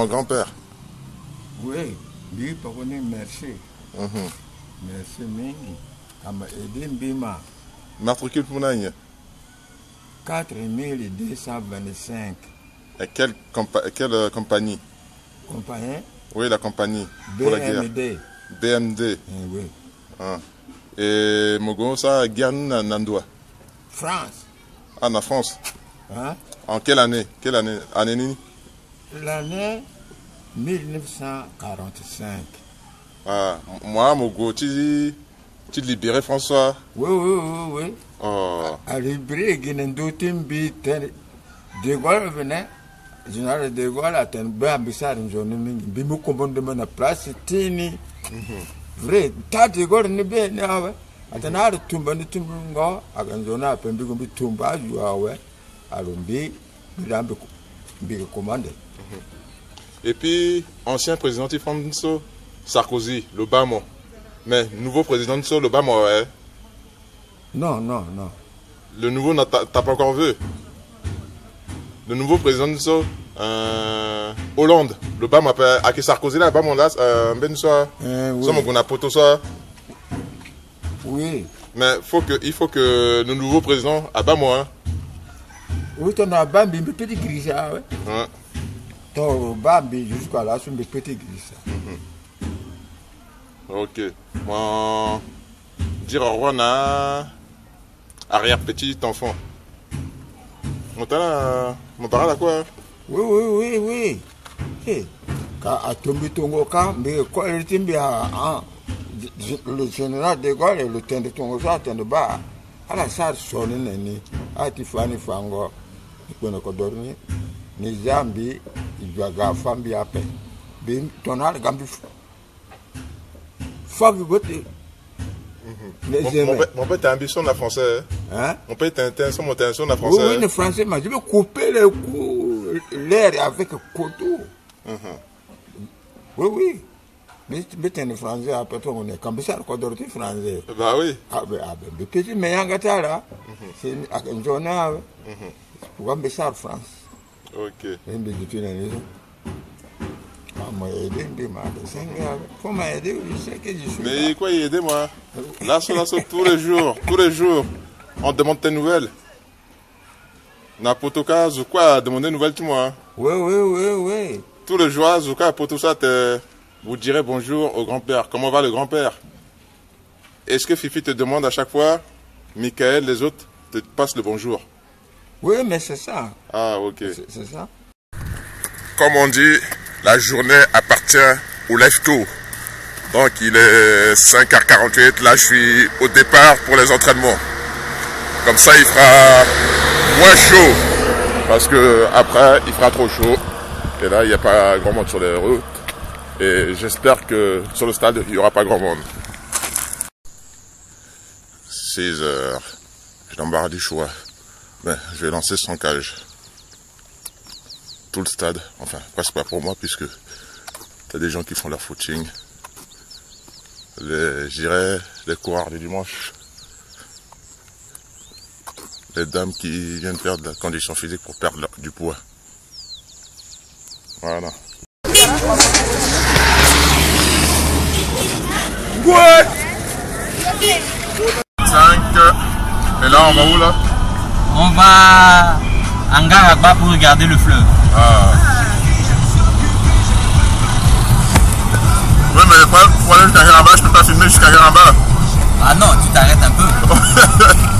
mon grand-père. Oui, lui, par contre, merci. Mhm. Merci, Mingi. Ama aidé Mbima, Matricule Pounagne. 4225. Et quelle, compa- quelle euh, compagnie? Compagnie? Oui, la compagnie. Pour la guerre. BMD. BMD. Eh oui. Ah. Et Mogo, ça, guerre na- Nandoua. France. Ah, en France. Hein? En quelle année? Quelle année? Année L'année 1945. ah, Moi, Mogo, tu tu libéré François. Oui, oui, oui, oui. Oh. À l'Ibré, Guinendo Timbi, De Gaulle venait, général de Gaulle a un peu ambitieux une journée, commandement place, Tini. Vrai, tas de Gaulle ne bien, n'awe. Atana tumba ni tumba yuawe, alumbi, bilambi, biga commandé. Et puis, ancien président de France, Sarkozy, l'Obama. Mais nouveau président de ça, l'Obama, ouais. Non, non, non. Le nouveau, t'as pas encore vu Le nouveau président de ça, euh, Hollande, l'Obama, avec Sarkozy là, Obama, là, euh, ben ça, ça, mon oui, a ça. oui. Mais faut que, il faut que le nouveau président, bas moi, Oui, ton a bambi, mais petit gris, ah ouais. hein, Ton bambi, jusqu'à là, sur mes petits gris. Ok. Moi, dire au revoir à arrière-petit enfant. Mon talent, mon parent à quoi Oui, oui, oui, oui. Eh, Ka a tombé Tongo ka, mais quoi il timbi à hein, le général de Gaulle le temps de Tongo ça, temps de bas. À la salle sonne nani, à Tifani Fango, il connaît que dormir. Ni Zambi, il doit ga fambi à peine. Bim, ton a gambi. Fuck, gote. Les Mon, père, mon père, t'es ambition la français. hein? Hein? Mon père, t'es intention, mon intention la Oui, français. oui, le français, mais je vais couper le cou, l'air avec couteau. Oui, oui. Mais mais t'es un français, après toi, on est comme ça, quoi, d'autres français. Bah oui. Ah, ben, ah, ben, mais petit, mais en gâteau, là, c'est une journée, pourquoi me ça France? Ok. Pas. Ah, moi, je sais que je suis. Mais quoi, aidez-moi. Là, là, là, tous les jours, tous les jours, on demande tes nouvelles. Napotoka, Zouka, demander des nouvelles, tu moi. Oui, oui, oui, oui. Tous les jours, Zouka, pour tout ça, vous direz bonjour au grand-père. Comment va le grand-père? Est-ce que Fifi te demande à chaque fois, Michael, les autres, te passent le bonjour? Oui, mais c'est ça. Ah, ok. C'est ça. Comme on dit, la journée appartient au lève-tôt. Donc il est 5h48, là je suis au départ pour les entraînements. Comme ça il fera moins chaud. Parce que après il fera trop chaud. Et là il n'y a pas grand monde sur les routes. Et j'espère que sur le stade il n'y aura pas grand monde. 6 heures. J'ai l'embarras du choix. Mais je vais lancer sans cage tout le stade. Enfin, presque pas pour moi, puisque t'as des gens qui font leur footing. Les, je dirais, les coureurs du dimanche. Les dames qui viennent de la condition physique pour perdre du poids. Voilà. Ouais 5. Et là, on va où là? On va à Ngaragba pour regarder le fleuve. Ah. Ouais, mais pour aller jusqu'à Garamba, je peux pas filmer jusqu'à Garamba. Ah non, tu t'arrêtes un peu.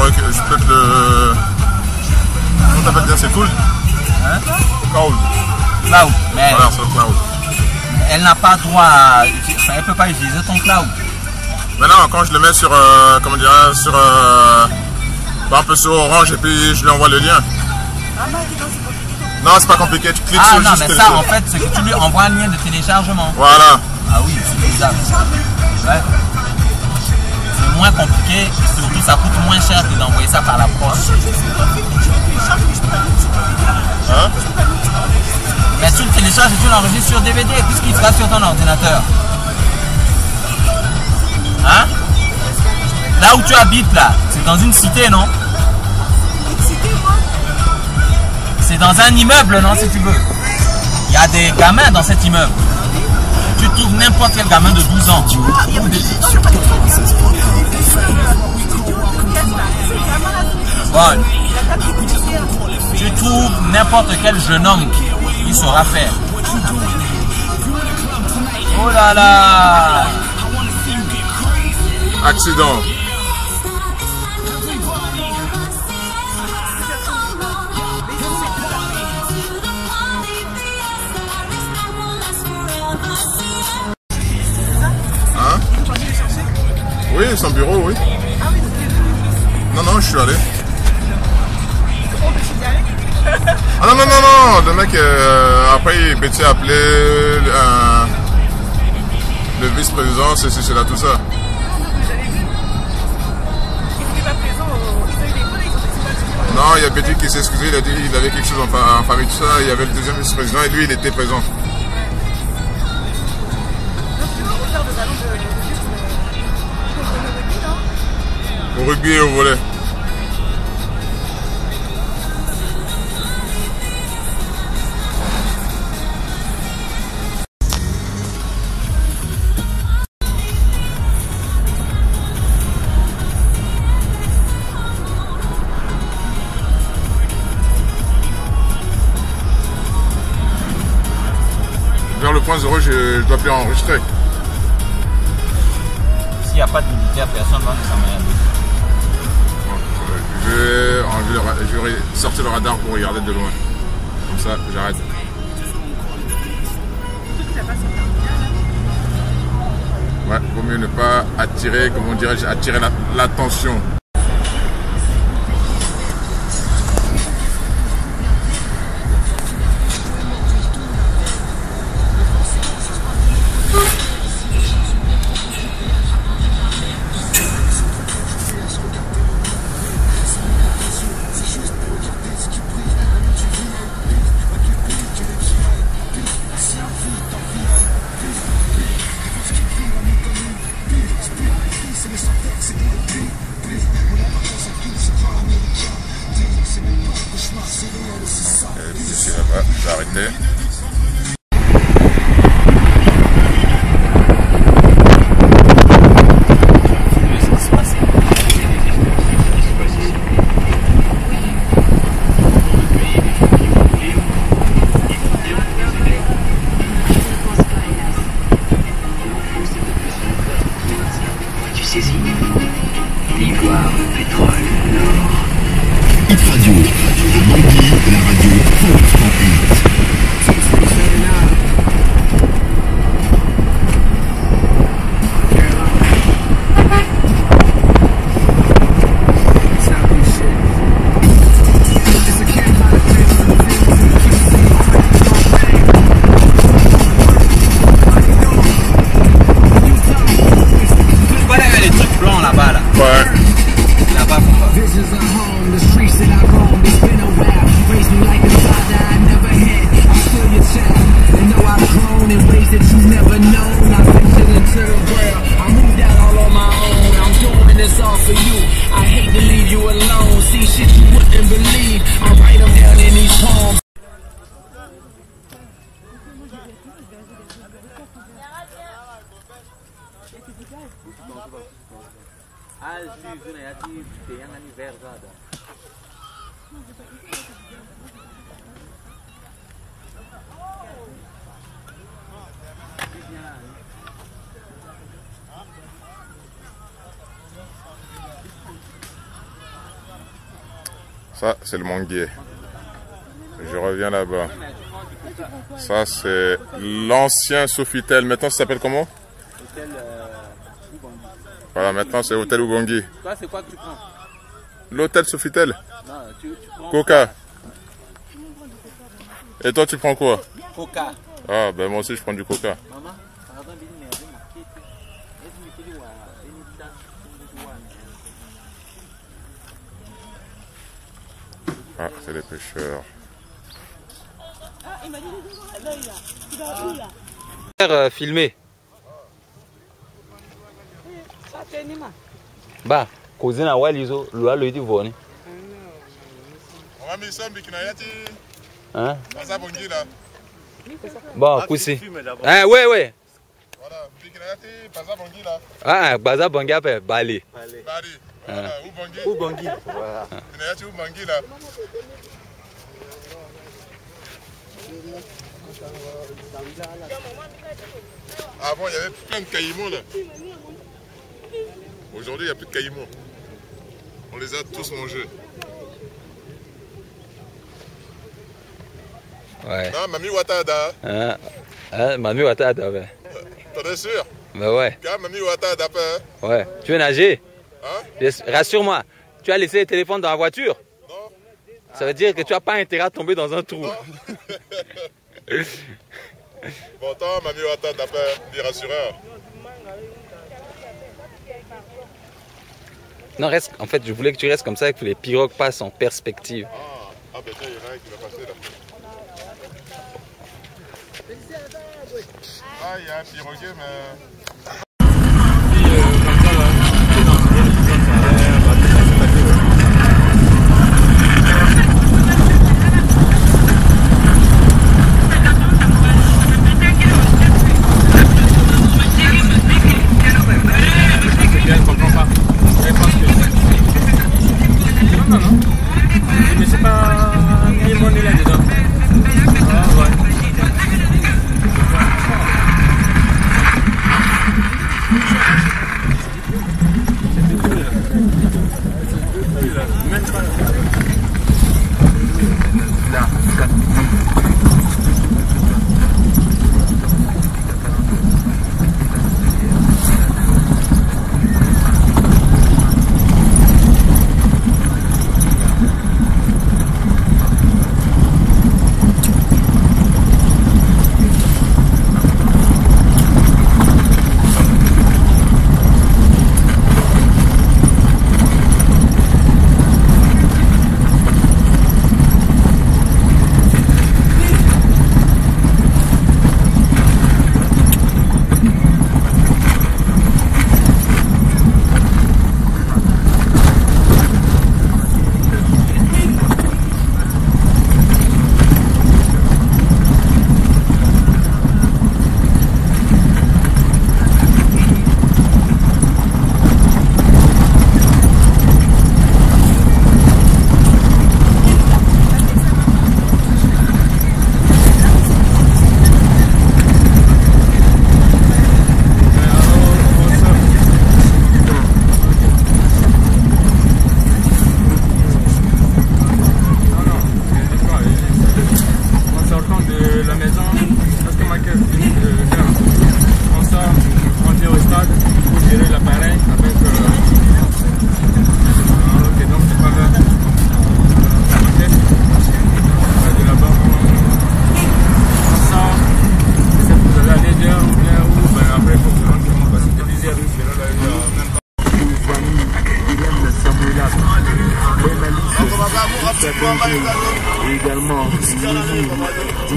le. Je peux te le. Comment t'appelles bien C'est cool? Hein? Cold. Cloud. Mais Voilà, c'est le cloud. elle n'a pas droit à. Enfin, elle peut pas utiliser ton cloud. Maintenant, quand je le mets sur. euh, comment dire Sur. Euh, par exemple, sur Orange et puis je lui envoie le lien. Non, c'est pas compliqué. Tu cliques Ah sur non, juste mais le- ça, en fait, c'est que tu lui envoies un lien de téléchargement. Voilà. Ah oui, c'est bizarre. Ouais. Moins compliqué et surtout ça coûte moins cher que d'envoyer ça par la poste. Hein? Mais tu le télécharges et tu l'enregistres sur DVD puisqu'il sera sur ton ordinateur. Hein? Là où tu habites là, c'est dans une cité, non? C'est dans un immeuble, non, si tu veux. Il y a des gamins dans cet immeuble. Tu trouves n'importe quel gamin de 12 ans. Tu trouves n'importe quel jeune homme qui saura faire. Oh là là Accident. Hein? Oui, son bureau, oui. Non, non, je suis allé. Ah non, non, non, non, le mec, euh, après, petit appelé euh, le vice-président, c'est là, tout ça. Non, il y a Petit qui s'est excusé, il a dit qu'il avait quelque chose en, en famille, tout ça. Il y avait le deuxième vice-président et lui, il était présent. Au rugby et au volet. Vers le point zéro, je, dois plus enregistrer. S'il n'y a pas de militaire, personne ne va nous emmerder. Je vais, enlever le ra- je vais sortir le radar pour regarder de loin. Comme ça, j'arrête. Ouais, vaut mieux ne pas attirer, comment dirais-je, attirer la- l'attention. Puis ici là-bas, Ça, c'est le manguier. Je reviens là-bas. Ça, c'est l'ancien Sofitel. Maintenant, ça s'appelle comment? Voilà, maintenant, c'est Hôtel Ubangui. Toi, c'est quoi que tu prends L'hôtel Sofitel Non, tu, tu prends Coca. Et toi, tu prends quoi Coca. Ah, ben moi aussi, je prends du Coca. Maman, pardon, bini mais avec ma kete. Est-ce que tu vois une tasse Ah, c'est les pêcheurs. euh, filmer. Bah, cousine ouais, liso, loi le dit voni. On va mettre ça, Bikinayati. Hein? Ça, Bongi, là. Bon, coussi. Hein, ouais, ouais. Voilà, Bikinayati, Paza Bongi, là. Ah, baza banga pe bali. Bari. Voilà, Ubangui. Ubangui. Bikinayati, Ubangui, là. Avant, il y avait plein de caïmans, là. Aujourd'hui, il n'y a plus de caïmans. On les a tous mangés. Ouais. Non, Mami Watada, Hein? Hein, mamie wataadabe. t'en es sûr? Bah ouais, Quand Mami Watada, hein? Ouais. Tu veux nager? Hein? Rassure-moi. Tu as laissé le téléphone dans la voiture? Non. Ça veut dire que tu n'as pas intérêt à tomber dans un trou. Pourtant, Mami Watada, dit rassureur. Non, reste. En fait, je voulais que tu restes comme ça et que les pirogues passent en perspective. Ah, ah ben il y a un qui va passer là. Ah, il y a un piroguet, mais...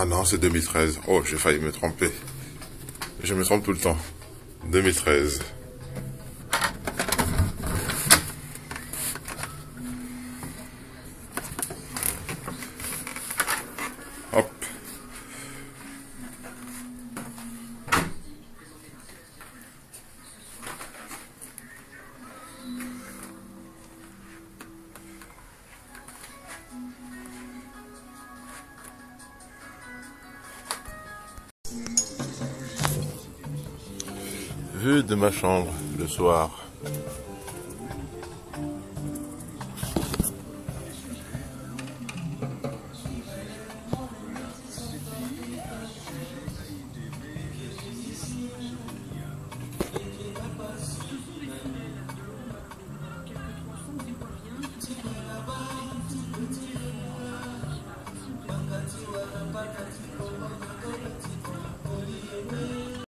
Ah non, c'est 2013. Oh, j'ai failli me tromper. Je me trompe tout le temps. 2013. Vue de ma chambre le soir.